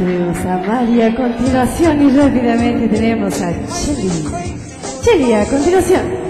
Tenemos a María a continuación y rápidamente tenemos a Cheli. Cheli, a continuación.